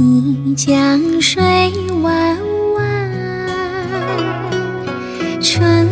一江水弯弯春